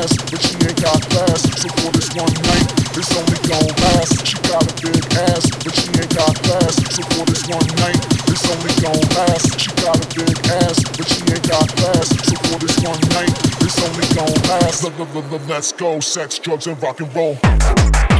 ass, but she ain't got class. So for this one night, it's only gon' last. She got a big ass, but she ain't got class. So for this one night, it's only gon' last. She got a big ass, but she ain't got class. So for this one night, it's only gon' last. Let's go, sex, drugs, and rock and roll.